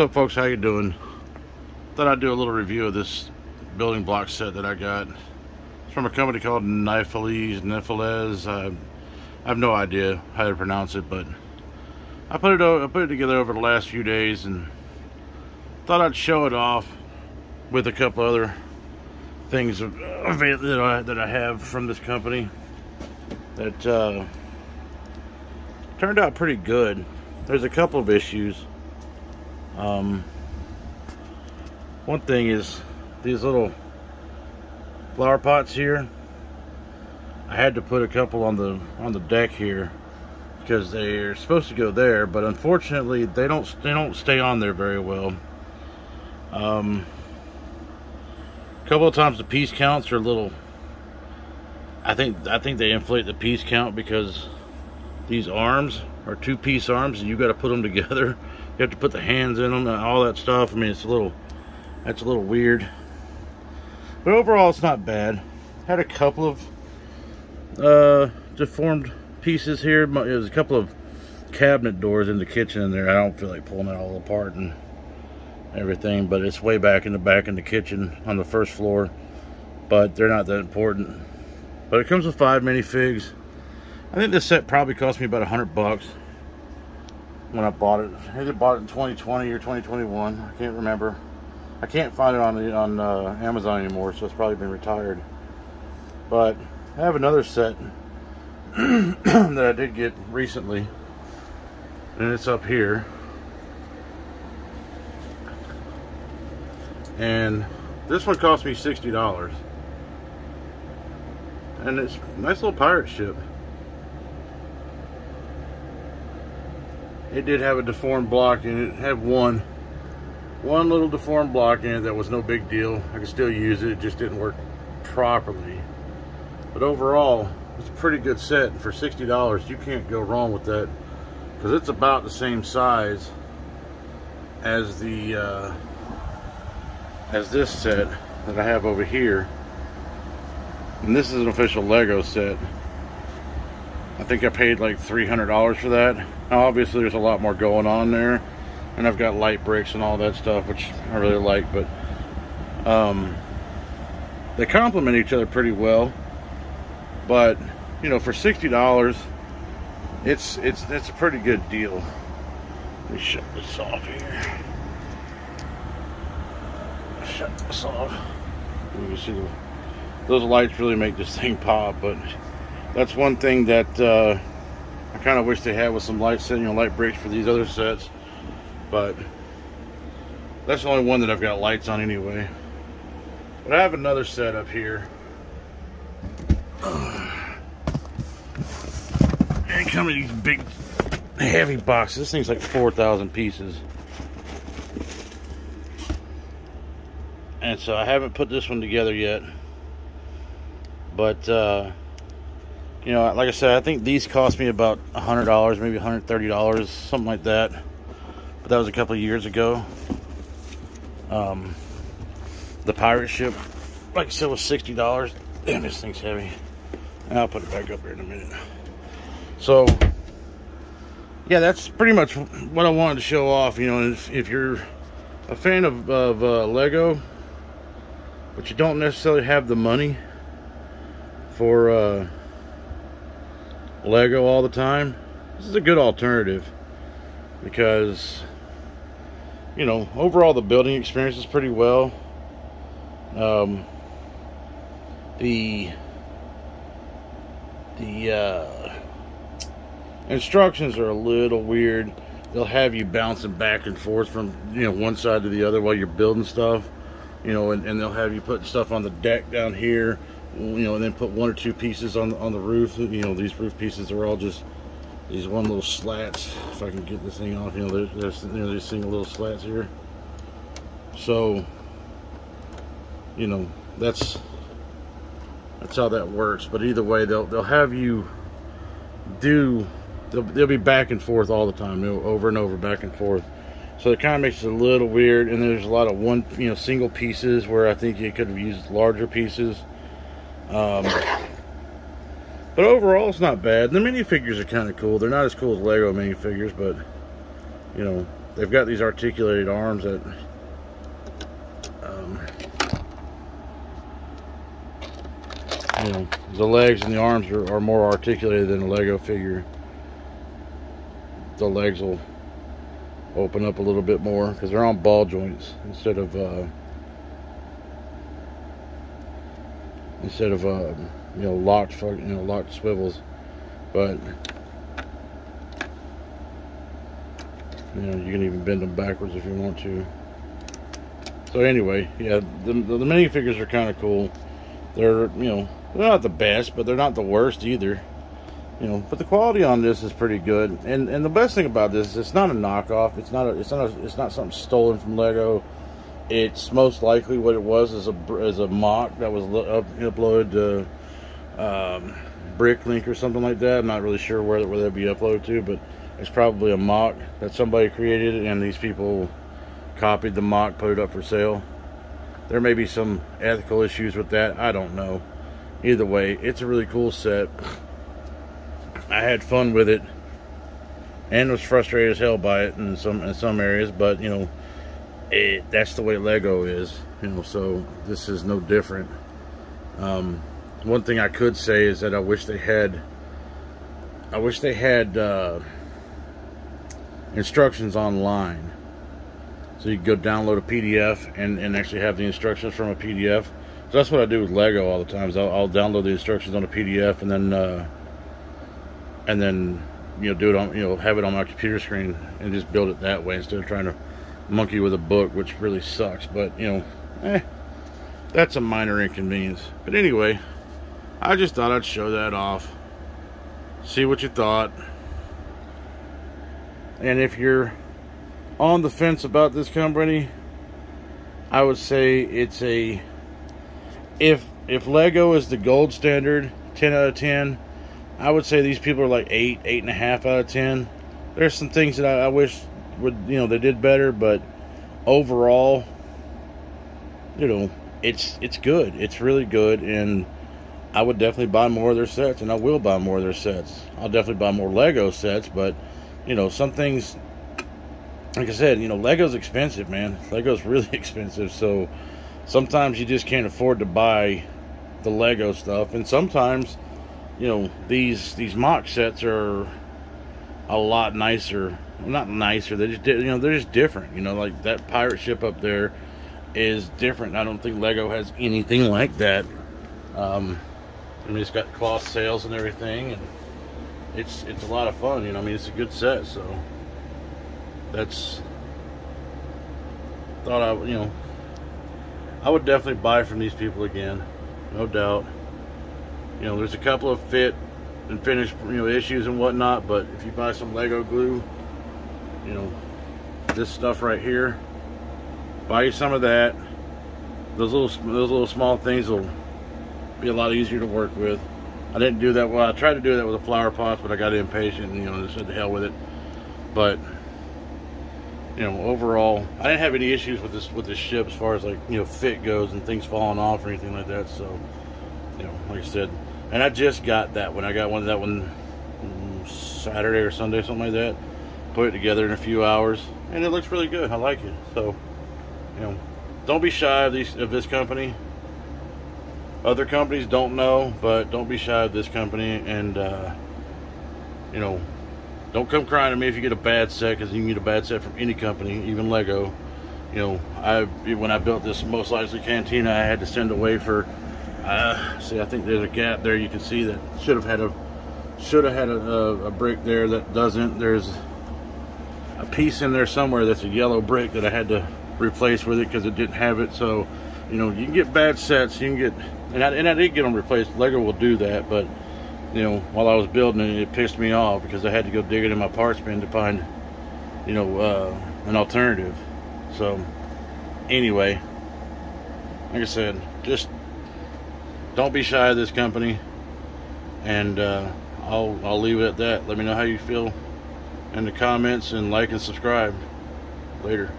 What's up folks, how you doing? Thought I'd do a little review of this building block set that I got. It's from a company called Nifeliz, Nifeliz. I, I have no idea how to pronounce it, but I put it I put it together over the last few days and thought I'd show it off with a couple other things that I, that I have from this company that uh, turned out pretty good. There's a couple of issues. Um, one thing is these little flower pots here. I had to put a couple on the on the deck here because they're supposed to go there, but unfortunately they don't they don't stay on there very well. Um, a couple of times the piece counts are a little. I think I think they inflate the piece count because these arms are two piece arms and you got to put them together. You have to put the hands in them and all that stuff. I mean, it's a little that's a little weird, but overall it's not bad. Had a couple of uh, deformed pieces here. There's a couple of cabinet doors in the kitchen in there. I don't feel like pulling it all apart and everything, but it's way back in the back in the kitchen on the first floor. But they're not that important. But it comes with five minifigs. I think this set probably cost me about a hundred bucks when I bought it. I either bought it in 2020 or 2021. I can't remember. I can't find it on the, on uh, Amazon anymore, so it's probably been retired. But I have another set that I did get recently, and it's up here. And this one cost me $60. And it's a nice little pirate ship. It did have a deformed block and it had one one little deformed block in it that was no big deal. I could still use it, it just didn't work properly. But overall, it's a pretty good set. And for $60, you can't go wrong with that because it's about the same size as the uh, as this set that I have over here. And this is an official Lego set. I think I paid like $300 for that. Now obviously there's a lot more going on there. And I've got light bricks and all that stuff, which I really like, but um, they complement each other pretty well. But, you know, for $60, it's it's it's a pretty good deal. Let me shut this off here. Shut this off. You can see the, those lights really make this thing pop, but that's one thing that uh, I kind of wish they had with some light know, light breaks for these other sets. But that's the only one that I've got lights on anyway. But I have another set up here. And come in these big, heavy boxes. This thing's like 4,000 pieces. And so I haven't put this one together yet. But, uh, you know, like I said, I think these cost me about $100, maybe $130, something like that. But that was a couple of years ago. Um, the pirate ship, like I said, was $60. Damn, this thing's heavy. And I'll put it back up here in a minute. So, yeah, that's pretty much what I wanted to show off. You know, if, if you're a fan of, of uh, Lego, but you don't necessarily have the money for uh, Lego all the time, this is a good alternative because, you know, overall the building experience is pretty well. Um, the the uh, instructions are a little weird. They'll have you bouncing back and forth from you know one side to the other while you're building stuff. You know, and, and they'll have you putting stuff on the deck down here. You know, and then put one or two pieces on on the roof. You know, these roof pieces are all just these one little slats. If I can get this thing off, you know, there's, there's there's single little slats here. So, you know, that's that's how that works. But either way, they'll they'll have you do they'll, they'll be back and forth all the time, you know, over and over, back and forth. So it kind of makes it a little weird. And there's a lot of one, you know, single pieces where I think you could have used larger pieces. Um, but overall, it's not bad. The minifigures are kind of cool. They're not as cool as Lego minifigures, but you know, they've got these articulated arms that um, you know the legs and the arms are, are more articulated than a Lego figure the legs will open up a little bit more because they're on ball joints instead of uh, instead of uh, you know locked you know locked swivels. But you know you can even bend them backwards if you want to. So anyway yeah the, the, the minifigures are kind of cool. They're you know they're not the best but they're not the worst either. You know but the quality on this is pretty good. And and the best thing about this is it's not a knockoff. It's not a it's not a, it's not something stolen from lego it's most likely what it was is a as a MOC that was up, uploaded to um, BrickLink or something like that. I'm not really sure where, where that'd be uploaded to but it's probably a MOC that somebody created and these people copied the MOC, put it up for sale. There may be some ethical issues with that. I don't know. Either way it's a really cool set. I had fun with it and was frustrated as hell by it in some in some areas but you know it, that's the way Lego is you know so this is no different. Um, one thing I could say is that I wish they had I wish they had uh, instructions online. So you go download a PDF and, and actually have the instructions from a PDF so that's what I do with Lego all the times. I'll, I'll download the instructions on a PDF and then uh, and then you know do it on you know have it on my computer screen and just build it that way instead of trying to monkey with a book which really sucks but you know eh, that's a minor inconvenience but anyway I just thought I'd show that off see what you thought and if you're on the fence about this company I would say it's a if if Lego is the gold standard 10 out of 10 I would say these people are like eight, eight and a half out of ten. There's some things that I, I wish you know, they did better, but overall, you know, it's it's good. It's really good, and I would definitely buy more of their sets, and I will buy more of their sets. I'll definitely buy more Lego sets, but you know, some things, like I said, you know, Lego's expensive, man. Lego's really expensive, so sometimes you just can't afford to buy the Lego stuff, and sometimes you know these these MOC sets are a lot nicer not nicer. They just did you know they're just different you know like that pirate ship up there is different. I don't think lego has anything like that. Um i mean it's got cloth sails and everything and it's it's a lot of fun you know i mean it's a good set so that's thought i you know i would definitely buy from these people again no doubt. You know, there's a couple of fit and finish, you know, issues and whatnot, but if you buy some Lego glue, you know, this stuff right here, buy you some of that. Those little, those little small things will be a lot easier to work with. I didn't do that well. I tried to do that with the flower pots, but I got impatient and, you know, just said the hell with it. But, you know, overall, I didn't have any issues with this, with this ship as far as like, you know, fit goes and things falling off or anything like that. So, you know, like I said, and I just got that one. I got one of that one mm, Saturday or Sunday, something like that. Put it together in a few hours, and it looks really good. I like it. So, you know, don't be shy of these of this company. Other companies don't know, but don't be shy of this company, and uh, you know, don't come crying to me if you get a bad set, because you can get a bad set from any company, even Lego. You know, I when I built this Mos Eisley Cantina, I had to send away for uh, see, I think there's a gap there. You can see that should have had a should have had a, a, a, brick there that doesn't. There's a piece in there somewhere that's a yellow brick that I had to replace with it because it didn't have it. So, you know, you can get bad sets. You can get, and I, and I did get them replaced. Lego will do that, but you know, while I was building it, it pissed me off because I had to go dig it in my parts bin to find, you know, uh, an alternative. So, anyway, like I said, just don't be shy of this company and uh, I'll, I'll leave it at that let me know how you feel in the comments and like and subscribe. Later